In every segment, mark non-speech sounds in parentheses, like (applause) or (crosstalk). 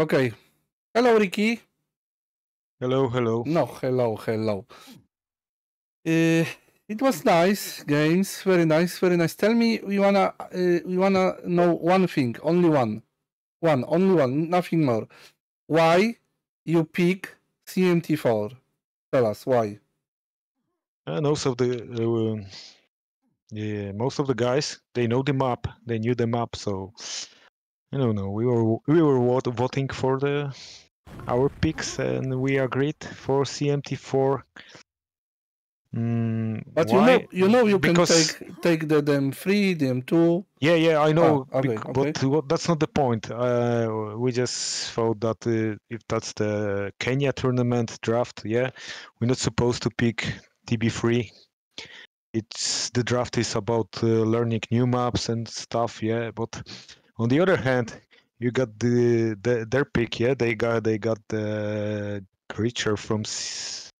Okay. Hello, Riki. Hello, hello. No, hello, hello. Uh, it was nice games, very nice, very nice. Tell me, we wanna, uh, we wanna know one thing, only one, one, only one, nothing more. Why you pick CMT4? Tell us why. Uh, most of the uh, yeah, most of the guys they know the map. They knew the map, so I don't know. We were we were vot- voting for the our picks, and we agreed for CMT4. Mm, But you why? know, you know, you because can take take the DM3, DM2. yeah, yeah, I know, Ah, okay, bec- okay. but what, that's not the point. Uh, we just thought that uh, if that's the Kenya tournament draft, yeah, we're not supposed to pick TB3 it's the draft is about uh, learning new maps and stuff yeah but on the other hand you got the, the their pick yeah they got they got the creature from s-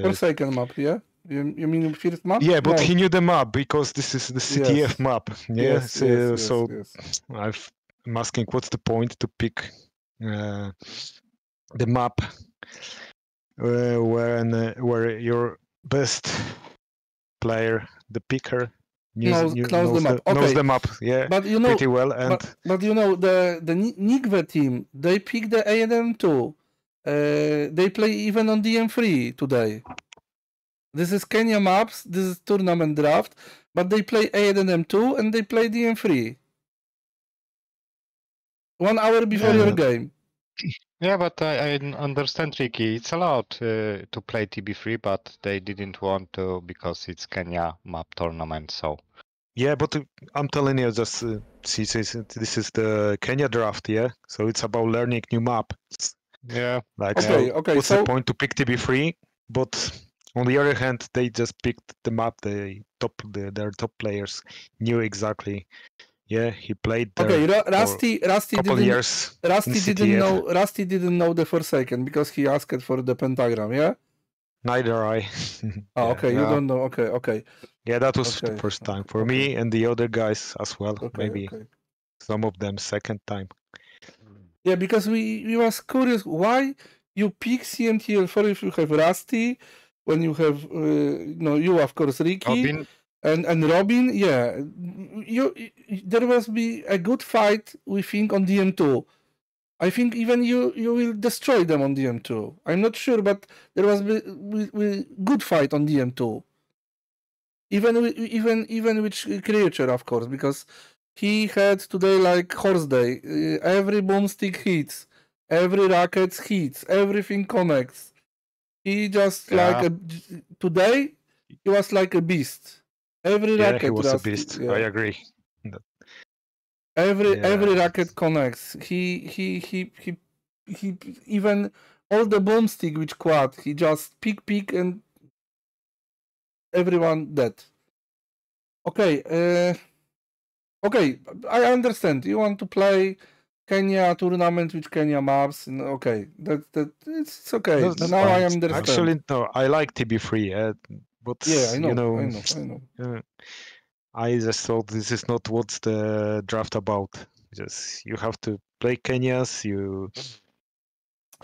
For uh, second map, yeah. You, you mean first map? yeah but No. he knew the map because this is the ctf Yes. map yeah Yes, so, yes, yes, so. I've, i'm asking what's the point to pick uh, the map uh, when uh, where your best player the picker knew- Knows- knew- knows the map. knows Okay. the map yeah But you know, pretty well and but, but you know the the Ni- Nigve team they pick the DM2. Uh, they play even on DM3 today. This is Kenya maps. This is tournament draft, but they play DM2 and they play DM3. One hour before Yeah. your game. Yeah, but I understand, Riki. It's allowed uh, to play TB3, but they didn't want to because it's Kenya map tournament. So yeah but uh, i'm telling you just uh, see, see, see, this is the kenya draft yeah so it's about learning new map yeah, like Okay, so okay, what's so- the point to pick tb3 but on the other hand they just picked the map the top the, their top players knew exactly yeah he played there Okay, for Rusty, didn't, years Rusty didn't know, Rusty didn't know the Forsaken because he asked for the pentagram. Yeah. neither i Oh, (laughs) Yeah. (laughs) okay, you don't know. Okay, okay, yeah that was the first time for okay. me and the other guys as well okay. maybe okay. some of them second time Yeah, because we we was curious why you pick CMTL4 if you have Rusty, when you have uh, you know you of course Riki Robin, and and Robin. Yeah, you, there must be a good fight we think on DM2. I think even you you will destroy them on DM2. I'm not sure, but there was be good fight on DM2. Even even even which creature, of course, because he had today like horse day. Uh, every boomstick hits, every racket hits, everything connects. He just like a today he was like a beast. Every yeah racket he was a beast yeah. i agree Every every racket connects. He he he he he even all the boomstick which quad. He just pick pick and everyone dead. Okay. Uh, okay. I understand. You want to play Kenya tournament with Kenya maps. Okay, that that it's, it's okay. No, now I fine. understand. Actually, no, I like TB3, uh, but yeah, I know. you know, I know. I know. uh, I just thought this is not what's the draft about. Just you have to play Kenyas, you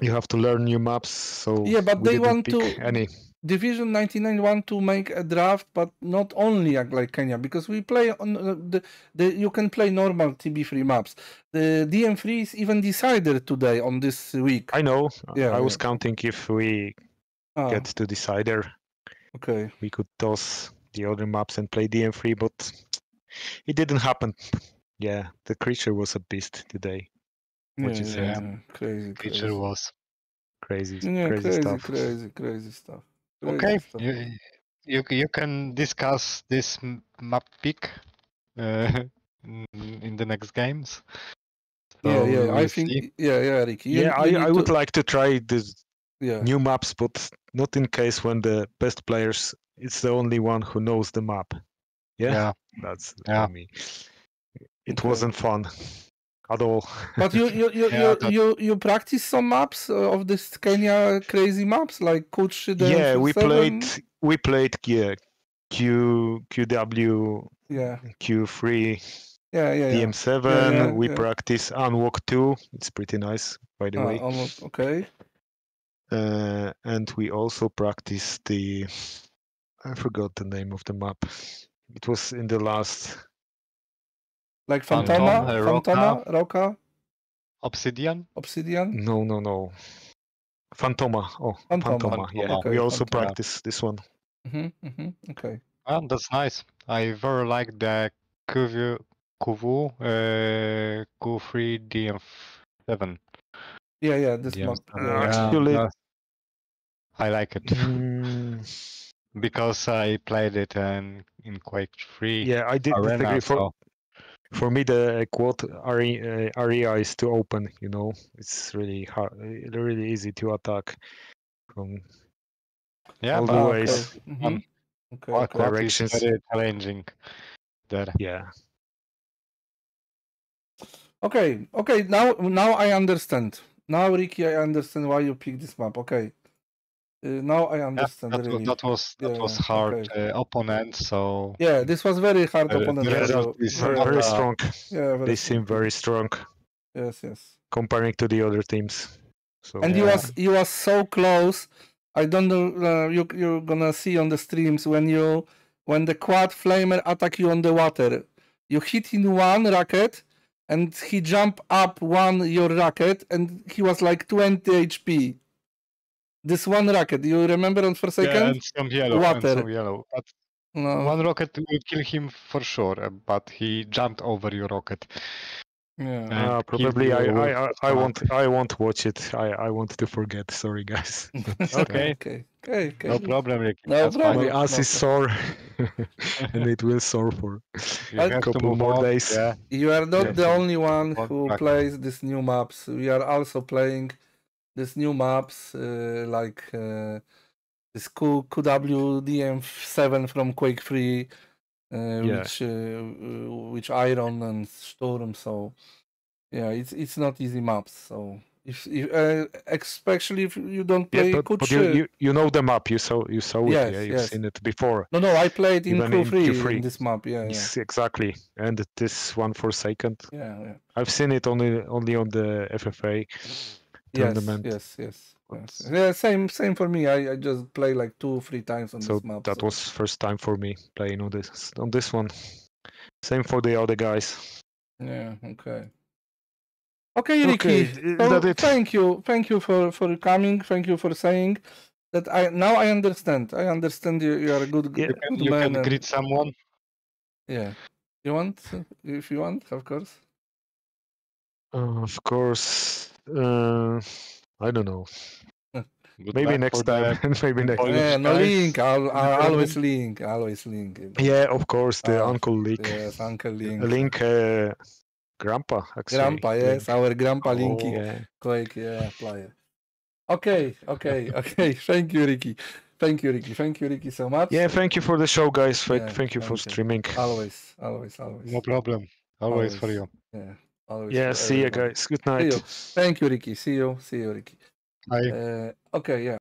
you have to learn new maps. So Yeah, but they want to- any. Division 99 want to make a draft, but not only like- like Kenya, because we play on uh, the, the you can play normal TB3 maps. The DM3 is even decided today on this week. I know. Yeah, I was yeah. counting if we Ah, get to decider, okay. we could toss the other maps and play DM3, but it didn't happen. Yeah, the creature was a beast today. Yeah, What you yeah, said. yeah. Crazy, feature crazy. was Crazy, Yeah, crazy, crazy, stuff. crazy, crazy stuff. Crazy okay. stuff. You, you you can discuss this map pick uh, in (laughs) in the next games. Yeah, So yeah. I think. see. Yeah, yeah, Riki. you- Yeah, you I, I need would to- like to try this Yeah. new maps, but not in case when the best players it's the only one who knows the map. Yeah, Yeah. that's Yeah. for me. It Okay. wasn't fun at all. But you you you (laughs) Yeah, you, that- you, you practice some maps uh, of this Kenya crazy maps like Coach yeah, we played we played yeah, Q QW Yeah, Q3 yeah, yeah, yeah. DM7. Yeah, yeah, we yeah. practice Unwalk 2. It's pretty nice. by the Ah, way. almost okay. Uh, and we also practiced the. I forgot the name of the map. It was in the last. Like Phantom, Phantoma, uh, Roca. Obsidian? Obsidian. No, no, no. Fantoma. Oh, Fantoma. Phantoma. Yeah, Phantoma, we also Phantoma. practiced this one. hmm hmm Okay. Ah, that's nice. I very like the Kuvu, Kuvu uh, Q3 DM7. Yeah, yeah. This Yeah, map. uh, Yeah, yeah. Actually- that's- I like it Mm, because I played it in, in Quake 3 yeah, I did Arena. disagree. For so- for me, the quad area, uh, area is too open. You know, it's really hard, uh, really easy to attack from yeah, all the but ways. okay. Mhm. Um, Okay. quad- okay. is directions. very challenging there. yeah. Okay, okay. Now, now I understand. Now, Riki, I understand why you picked this map. Okay. Uh, now I Yeah, understand. that, was, really. that was that Yeah, was hard okay. uh, opponent. So Yeah, this was very hard Uh, opponent. the also. Very, very strong. Yeah, very They strong. seem very strong Yes, yes. comparing to the other teams. So And you Yeah. was you was so close. I don't know. Uh, you you're gonna see on the streams when you when the quad flamer attack you on the water. You hit in one racket, and he jump up one your racket, and he was like 20 HP. This one racket, you remember on yeah, Forsaken? and some yellow, water. and some yellow. But no. one rocket will kill him for sure. But he jumped over your rocket. Yeah. Uh, probably I, I, I, I with won't I won't watch it. I, I want to forget. Sorry guys. (laughs) Okay. okay. Okay. Okay. No problem, Riki. No that's problem. My ass is no. sore (laughs) and it will sore for (laughs) A couple more on, days. Yeah. You are not Yeah. the only one One who track. plays these new maps. We are also playing these new maps uh, like uh, this Q- QW DM7 from Quake 3, uh, Yeah. which uh, which Iron and Storm. So yeah, it's it's not easy maps. So if, if uh, especially if you don't play Yeah, but, but you, you you know the map. You saw you saw it. Yes, yeah, you've yes. seen it before. no, no, I played in even in Q3 in, Q3. this map. Yeah, yeah, exactly. And this one for second. yeah, yeah. I've seen it only only on the FFA tournament. yes, yes, yes. But- Yeah, same, same for me. I, I just play like two, three times on So this map. that so- was first time for me playing on this on this one. Same for the other guys. Yeah. Okay. Okay, Riki. Okay, so. Thank you, thank you for for coming. Thank you for saying that. I now I understand. I understand you. You are a good, Yeah. good And you man. can and- greet someone. Yeah. You want? If you want, of course. Uh, of course. Uh, I don't know. Good Maybe next time. (laughs) Maybe next. Polish Yeah, no link. I'll, in I'll always link. Always link. Yeah, of course, the Ah, uncle link. Yes, Uncle Link. Link, uh, grandpa. Actually. Grandpa, yes, Link. our Grandpa Linky. Yeah. Quake, yeah, player. Okay, okay, (laughs) okay. Thank you, Riki. Thank you, Riki. Thank you, Riki, so much. Yeah, thank you for the show, guys. Thank, Yeah, thank you for thank you. streaming. Always, always, always. No problem. Always, for you. Yeah, always. Yeah, see you guys. Good See night. you. Thank you, Riki. See you. See you, Riki. Bye. Uh, okay, yeah.